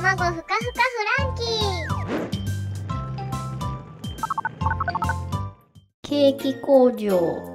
卵ふかふかフランキー。ケーキ工場。